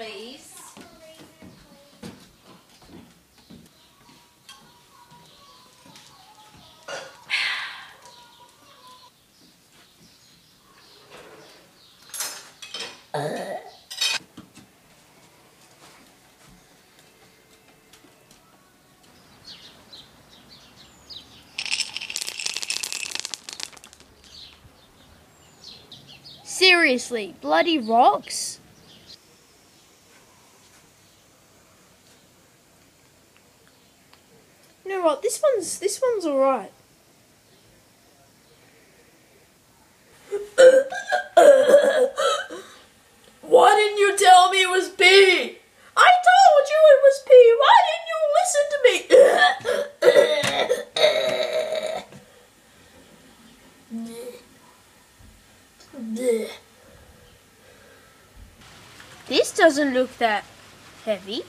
please. Seriously, bloody rocks? You know what? This one's this one's alright. Why didn't you tell me it was pee? I told you it was pee. Why didn't you listen to me? This doesn't look that heavy.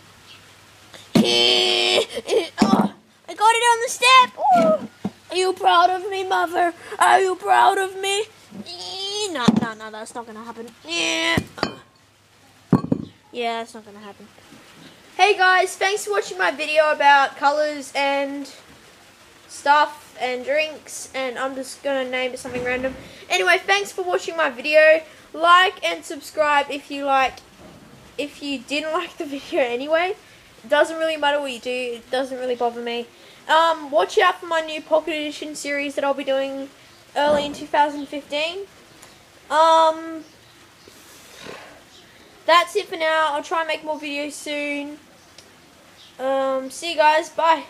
oh, I got it on the step. Oh. Are you proud of me, mother? Are you proud of me? No, no, no, that's not gonna happen. Yeah. Yeah, that's not gonna happen. Hey guys, thanks for watching my video about colours and stuff and drinks and I'm just gonna name it something random. Anyway, thanks for watching my video. Like and subscribe if you like if you didn't like the video anyway. Doesn't really matter what you do, it doesn't really bother me. Um, watch out for my new Pocket Edition series that I'll be doing early in 2015. Um, that's it for now. I'll try and make more videos soon. Um, see you guys. Bye.